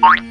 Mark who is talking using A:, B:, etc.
A: Bye.